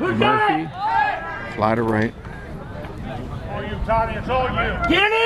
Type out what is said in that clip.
Murphy. Fly to right. All you, Tony, it's all you. Get in!